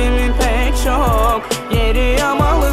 Kalbimin pek çok yeri yamalı.